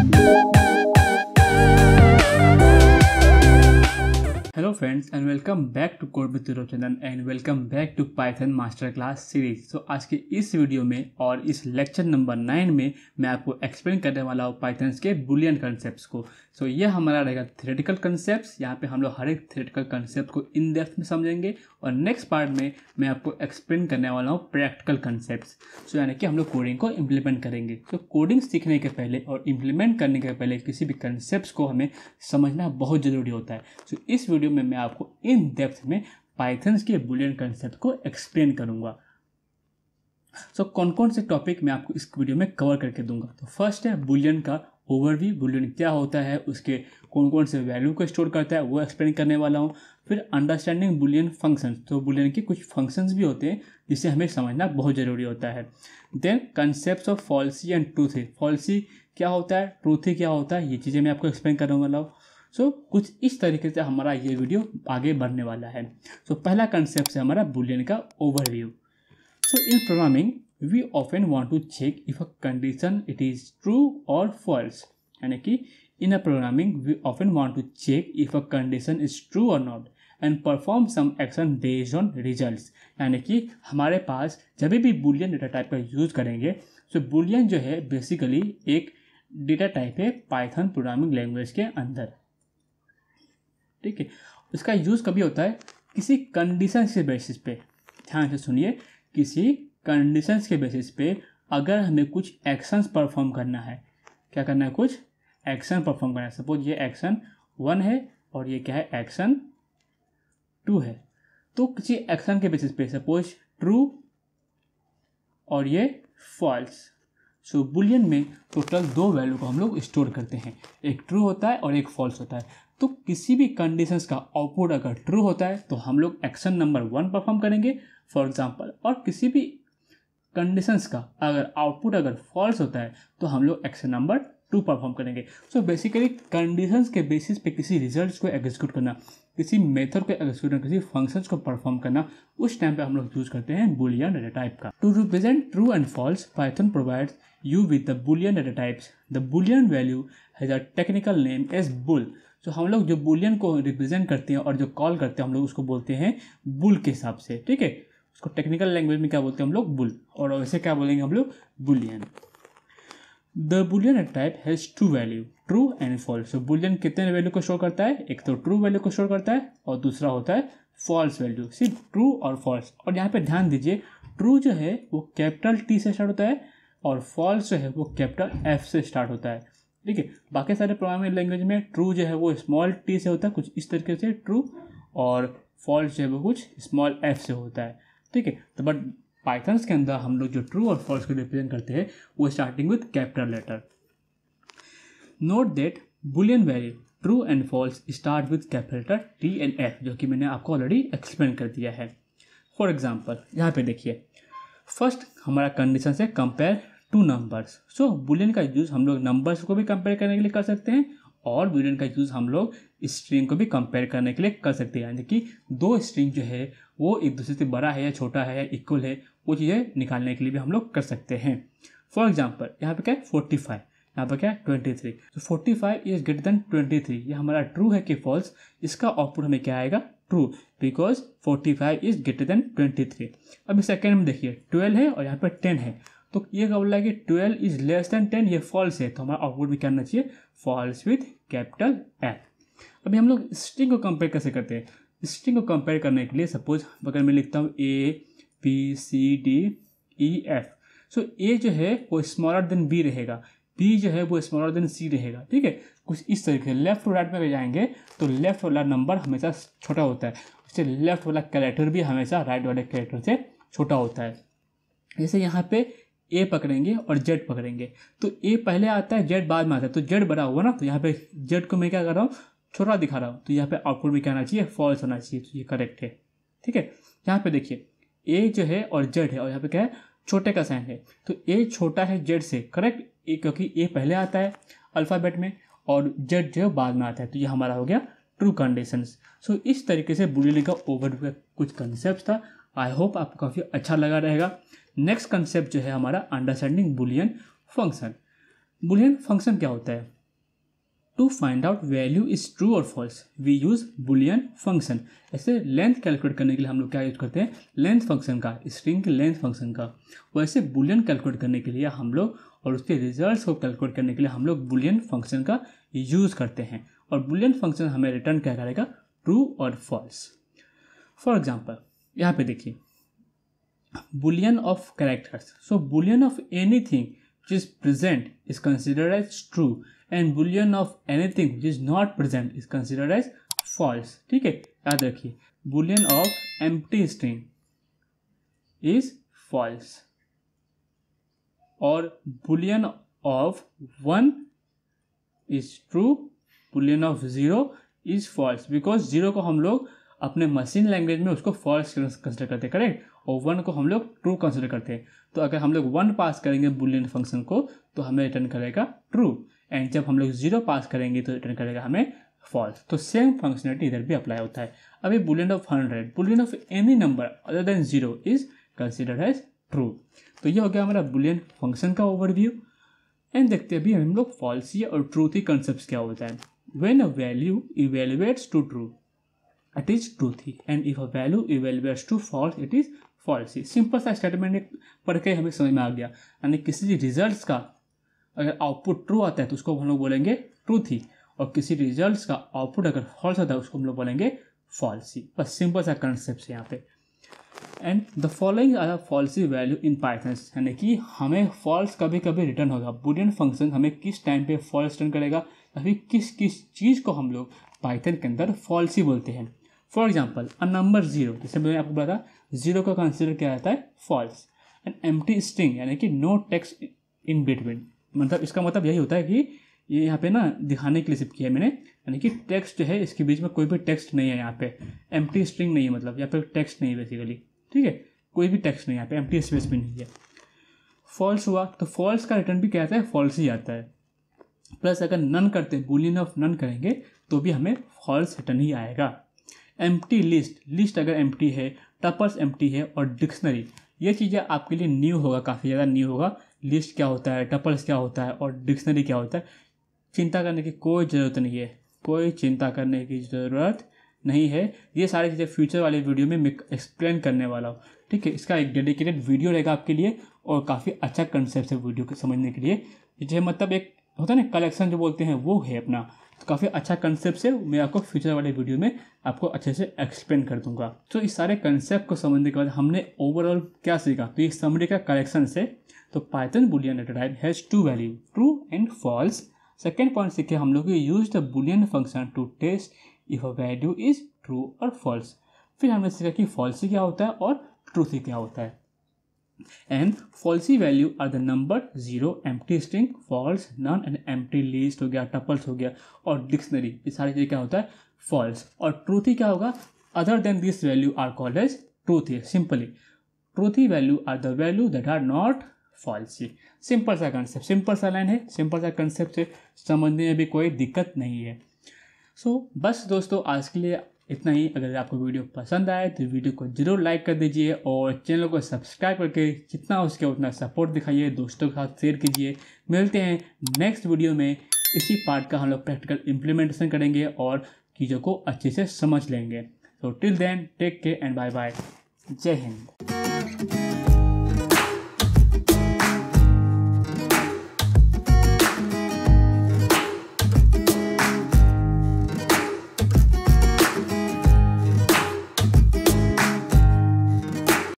Thank you. Friends and welcome back to Code with Channel and welcome back to Python Master Class Series. तो आज के इस video में और इस लेक्चर नंबर नाइन में मैं आपको एक्सप्लेन करने वाला हूँ पाइथन के बुलियन कंसेप्ट को। सो so, यह हमारा रहेगा थ्रेटिकल कंसेप्ट यहाँ पे हम लोग हर एक थ्रेटिकल कंसेप्ट को इन डेप्थ में समझेंगे और नेक्स्ट पार्ट में मैं आपको एक्सप्लेन करने वाला हूँ प्रैक्टिकल कंसेप्ट सो यानी कि हम लोग कोडिंग को इम्प्लीमेंट करेंगे। तो कोडिंग सीखने के पहले और इम्प्लीमेंट करने के पहले किसी भी कंसेप्ट को हमें समझना बहुत ज़रूरी होता है। सो so, इस वीडियो में मैं आपको इन डेप्थ में पाइथन्स के बुलियन कंसेप्ट को एक्सप्लेन करूँगा। सो so, कौन कौन से टॉपिक मैं आपको इस वीडियो में कवर करके दूँगा? तो फ़र्स्ट है बुलियन का ओवरव्यू बुलियन क्या होता है? उसके कौन कौन से वैल्यू को स्टोर करता है? वो एक्सप्लेन करने वाला हूँ। फिर अंडरस्टैंडिंग बुलियन फ़ंक्शन तो बुलियन के कुछ फ़ंक्शंस भी होते हैं जिसे हमें समझना बहुत ज़रूरी होता है। Then concept of falsy and truthy falsy क्या होता है? ट्रूथी क्या होता है? ये चीज़ें मैं आपको एक्सप्लेन करने वाला हूँ। सो so, कुछ इस तरीके से हमारा ये वीडियो आगे बढ़ने वाला है। सो so, पहला कंसेप्ट है हमारा बुलियन का overview so in programming we often want to check if a condition it is true और फॉल्स यानी कि in a programming we often want to check if a condition is true और not and perform some action based on result यानी कि हमारे पास जब भी बुलियन डेटा टाइप का यूज़ करेंगे तो बुलियन जो है बेसिकली एक डेटा टाइप है पाइथन प्रोग्रामिंग लैंग्वेज के अंदर। ठीक है? इसका यूज़ कभी होता है? किसी कंडीशन के बेसिस पे। ध्यान से सुनिए, किसी कंडीशंस के बेसिस पे अगर हमें कुछ एक्शंस परफॉर्म करना है। क्या करना है कुछ? एक्शन परफॉर्म करना है। सपोज़ ये एक्शन वन है और ये क्या है? एक्शन टू है। तो किसी एक्शन के बेसिस पे सपोज़ ट्रू और ये फॉल्स सो बुलियन में टोटल दो वैल्यू को हम लोग स्टोर करते हैं। एक ट्रू होता है और एक फॉल्स होता है। तो किसी भी कंडीशंस का आउटपुट अगर ट्रू होता है तो हम लोग एक्शन नंबर वन परफॉर्म करेंगे फॉर एग्जांपल और किसी भी कंडीशंस का अगर आउटपुट अगर फॉल्स होता है तो हम लोग एक्शन नंबर टू परफॉर्म करेंगे. सो बेसिकली कंडीशंस के बेसिस पे किसी रिजल्ट्स को एग्जीक्यूट करना, किसी मेथड को एग्जीक्यूट करना, किसी फ़ंक्शंस को परफॉर्म करना, उस टाइम पे हम लोग यूज़ करते हैं बुलियन डेटा टाइप का. To represent true and false Python provides you with the boolean data types the boolean value has a technical name as bool तो हम लोग जो बुलियन को रिप्रेजेंट करते हैं और जो कॉल करते हैं, हम लोग उसको बोलते हैं बुल के हिसाब से, ठीक है? उसको टेक्निकल लैंग्वेज में क्या बोलते हैं हम लोग? बुल और वैसे क्या बोलेंगे हम लोग? Boolean the boolean type has two value true and false तो बुलियन कितने वैल्यू को शो करता है? एक तो ट्रू वैल्यू को शो करता है और दूसरा होता है फॉल्स वैल्यू सिर्फ़ ट्रू और फॉल्स और यहाँ पे ध्यान दीजिए ट्रू जो है वो कैपिटल टी से स्टार्ट होता है और फॉल्स जो है वो कैपिटल एफ़ से स्टार्ट होता है. ठीक है बाकी सारे प्रोग्रामिंग लैंग्वेज में ट्रू जो है वो स्मॉल टी से होता है, कुछ इस तरीके से ट्रू और फॉल्स जो है वो कुछ स्मॉल एफ़ से होता है। ठीक है तो बट पाइथन्स के अंदर हम लोग जो ट्रू और फॉल्स को रिप्रेजेंट करते हैं, वो starting with capital letter note that boolean value true and false start with capital letter T and F जो कि मैंने आपको ऑलरेडी एक्सप्लेन कर दिया है। फॉर एग्ज़ाम्पल यहाँ पे देखिए फ़र्स्ट हमारा कंडीशन से compare to numbers so boolean का यूज़ हम लोग नंबर्स को भी कंपेयर करने के लिए कर सकते हैं और बुलियन का यूज़ हम लोग स्ट्रिंग को भी कंपेयर करने के लिए कर सकते हैं। यानी कि दो स्ट्रिंग जो है, वो एक दूसरे से बड़ा है या छोटा है या इक्वल है, वो चीज़ें निकालने के लिए भी हम लोग कर सकते हैं। फॉर एग्ज़ाम्पल यहाँ पे क्या है? फोर्टी फाइव यहाँ पर क्या है? ट्वेंटी थ्री तो forty five is greater than twenty three ये हमारा ट्रू है कि फॉल्स इसका आउटपुट हमें क्या आएगा? True because forty five is greater than twenty three अभी सेकेंड में देखिए ट्वेल्व है और यहाँ पर टेन है। तो ये क्या बोला है कि twelve is less than ten, ये फॉल्स है। तो हमारा आउटपुट भी क्या आना चाहिए? फॉल्स विथ कैपिटल एफ़ अभी हम लोग स्ट्रिंग को कंपेयर कैसे करते हैं? स्ट्रिंग को कंपेयर करने के लिए सपोज़ अगर मैं लिखता हूँ A B C D E F so A जो है, वो स्मॉलर देन बी रहेगा। बी जो है, वो स्मॉलर देन सी रहेगा। ठीक है? कुछ इस तरीके से लेफ़्ट और राइट में जाएँगे तो लेफ़्ट वाला नंबर हमेशा छोटा होता है। उससे लेफ़्ट वाला कैरेक्टर भी हमेशा राइट वाले कैरेक्टर से छोटा होता है। जैसे यहाँ पे ए पकड़ेंगे और जेड पकड़ेंगे। तो ए पहले आता है जेड बाद में आता है। तो जेड बड़ा हुआ ना तो यहाँ पे जेड को मैं क्या कर रहा हूँ, छोटा दिखा रहा हूँ। तो यहाँ पे आउटपुट भी क्या आना चाहिए? फॉल्स होना चाहिए। तो ये करेक्ट है। ठीक है? यहाँ पे देखिए ए जो है और जेड है, और यहाँ पे क्या है? छोटे का साइन है। तो ए छोटा है जेड से करेक्ट ए क्योंकि ए पहले आता है अल्फ़ाबेट में, और जेड जो है बाद में आता है। तो ये हमारा हो गया ट्रू कंडीशंस सो इस तरीके से बुलियन का ओवरव्यू कुछ कंसेप्ट था। आई होप आपको काफ़ी अच्छा लगा रहेगा। नेक्स्ट कंसेप्ट जो है हमारा understanding boolean function boolean function क्या होता है? To find out value is true और false we use boolean function ऐसे लेंथ कैलकुलेट करने के लिए हम लोग क्या यूज़ करते हैं? लेंथ फ़ंक्शन का स्ट्रिंग के लेंथ फ़ंक्शन का। वैसे बुलियन कैलकुलेट करने के लिए हम लोग और उसके रिजल्ट्स को कैलकुलेट करने के लिए हम लोग बुलियन फ़ंक्शन का यूज़ करते हैं। और बुलियन फ़ंक्शन हमें रिटर्न क्या करेगा? ट्रू और फॉल्स फॉर एग्ज़ाम्पल यहाँ पे देखिए। Boolean of characters so boolean of anything is present is considered as true and boolean of anything is not present is considered as false ठीक है? याद रखिए। Boolean of empty string is false और boolean of one is true boolean of zero is false because zero को हम लोग अपने machine language में उसको फॉल्स कंसिडर करते हैं करेक्ट और वन को हम लोग ट्रू कंसिडर करते हैं। तो अगर हम लोग वन पास करेंगे बुलियन फ़ंक्शन को तो हमें रिटर्न करेगा ट्रू एंड जब हम लोग ज़ीरो पास करेंगे तो रिटर्न करेगा हमें फॉल्स तो सेम फंक्शनलिटी इधर भी अप्लाई होता है। अभी boolean of hundred boolean of any number other than zero is considered as true तो ये हो गया हमारा बुलियन फ़ंक्शन का ओवरव्यू एंड देखते अभी हम लोग फॉल्सी और ट्रूथी कंसेप्ट क्या होता है। When a value evaluates to true it is truthy and if a value evaluates to false it is falsy simple सा स्टेटमेंट पढ़ के हमें समझ में आ गया। यानी किसी रिज़ल्ट का अगर आउटपुट ट्रू आता है तो उसको हम लोग बोलेंगे ट्रूथी और किसी रिज़ल्ट का आउटपुट अगर फॉल्स आता है, उसको हम लोग बोलेंगे फॉल्सी बस सिंपल सा कंसेप्ट है यहाँ पे। And the following are falsy value in Python यानी कि हमें फॉल्स कभी कभी रिटर्न होगा। बुलियन फ़ंक्शन हमें किस टाइम पे फॉल्स रिटर्न करेगा? या फिर किस किस चीज़ को हम लोग पाइथन के अंदर फॉल्सी बोलते हैं। For example a number zero जैसे मैंने आपको बताया ज़ीरो का कंसिडर किया जाता है? False and M T string यानी कि नो टेक्स इन बिटवीन मतलब इसका मतलब यही होता है कि ये यहाँ पे ना दिखाने के लिए सिर्फ़ किया है मैंने, यानी कि टेक्स्ट है, इसके बीच में कोई भी टेक्स्ट नहीं है यहाँ पे. एम टी स्ट्रिंग नहीं है मतलब यहाँ पे टेक्स्ट नहीं है बेसिकली ठीक है? कोई भी टेक्स्ट नहीं यहाँ पे एम टी स्पेस भी नहीं है. फॉल्स हुआ तो फॉल्स का रिटर्न भी क्या आता है? फॉल्स ही आता है. प्लस अगर नन करते बुलियन ऑफ़ नन करेंगे तो भी हमें फॉल्स रिटर्न ही आएगा. एम लिस्ट लिस्ट अगर एम है टपर्स एम है और डिक्शनरी, ये चीज़ें आपके लिए न्यू होगा, काफ़ी ज़्यादा न्यू होगा। लिस्ट क्या होता है, टपल्स क्या होता है और डिक्शनरी क्या होता है, चिंता करने की कोई ज़रूरत नहीं है। कोई चिंता करने की ज़रूरत नहीं है। ये सारी चीज़ें फ्यूचर वाले वीडियो में मैं एक्सप्लेन करने वाला हूँ। ठीक है, इसका एक डेडिकेटेड वीडियो रहेगा आपके लिए और काफ़ी अच्छा कंसेप्ट है वीडियो को समझने के लिए। जो मतलब एक होता है ना कलेक्शन जो बोलते हैं, वो है अपना। तो काफ़ी अच्छा कंसेप्ट है। मैं आपको फ्यूचर वाले वीडियो में आपको अच्छे से एक्सप्लेन कर दूँगा। तो इस सारे कंसेप्ट को समझने के बाद हमने ओवरऑल क्या सीखा? तो ये समरी का कलेक्शन से तो Python boolean type has two value true and false second point सीखे हम लोग use the boolean function to test if a value is true और फॉल्स फिर हमने सीखा कि फॉल्सी क्या होता है और ट्रूथी क्या होता है। And falsy value are the number zero empty string false none and empty list हो गया टपल्स हो गया और डिक्शनरी ये सारी चीज़ें क्या होता है? फॉल्स और ट्रूथी क्या होगा? Other than this value are called as truthy simply truthy value are the value that are not falsy simple सा कंसेप्ट सिंपल सा लाइन है सिंपल सा कंसेप्ट है समझने में भी कोई दिक्कत नहीं है। सो so, बस दोस्तों आज के लिए इतना ही। अगर आपको वीडियो पसंद आए तो वीडियो को ज़रूर लाइक कर दीजिए और चैनल को सब्सक्राइब करके जितना उसके सके उतना सपोर्ट दिखाइए, दोस्तों के साथ शेयर कीजिए। मिलते हैं नेक्स्ट वीडियो में। इसी पार्ट का हम लोग प्रैक्टिकल इम्प्लीमेंटेशन करेंगे और चीज़ों को अच्छे से समझ लेंगे। तो till then take care and bye bye जय हिंद।